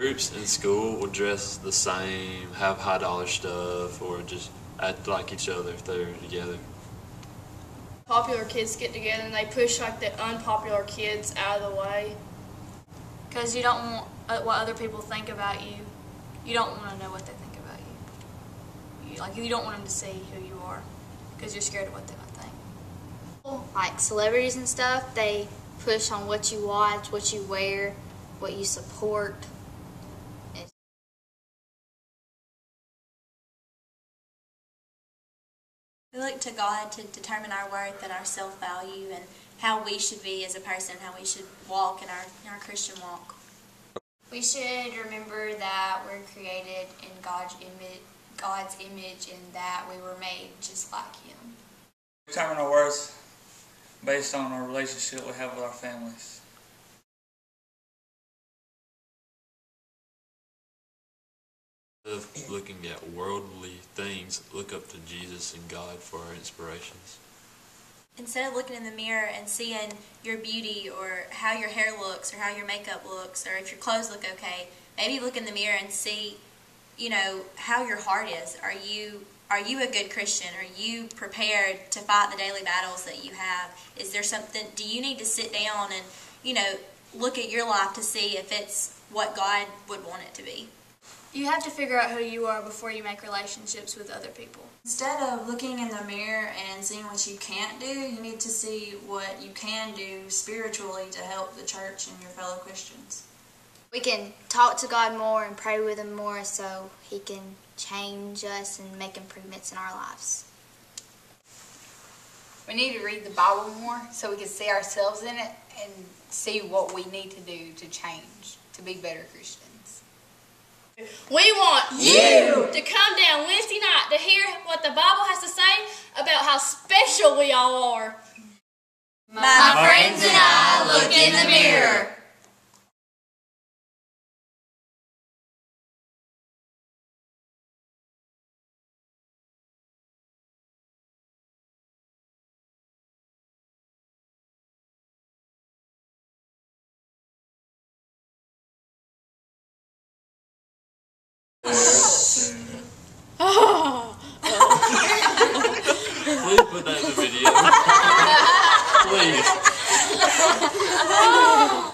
Groups in school will dress the same, have high dollar stuff, or just act like each other if they're together. Popular kids get together and they push like the unpopular kids out of the way. Because you don't want uh, what other people think about you. You don't want to know what they think about you. you like you don't want them to see who you are because you're scared of what they might think. Like celebrities and stuff, they push on what you watch, what you wear, what you support. We look to God to determine our worth and our self-value and how we should be as a person, how we should walk in our, in our Christian walk. We should remember that we're created in God's image, God's image, and that we were made just like Him. Determine our worth based on our relationship we have with our families. Of looking at worldly things, look up to Jesus and God for our inspirations. Instead of looking in the mirror and seeing your beauty or how your hair looks or how your makeup looks or if your clothes look okay, maybe look in the mirror and see, you know, how your heart is. Are you are you a good Christian? Are you prepared to fight the daily battles that you have? Is there something do you need to sit down and, you know, look at your life to see if it's what God would want it to be? You have to figure out who you are before you make relationships with other people. Instead of looking in the mirror and seeing what you can't do, you need to see what you can do spiritually to help the church and your fellow Christians. We can talk to God more and pray with Him more so He can change us and make improvements in our lives. We need to read the Bible more so we can see ourselves in it and see what we need to do to change, to be better Christians. We want you to come down Wednesday night to hear what the Bible has to say about how special we all are. My friends and I look in the mirror. Please put that in the video.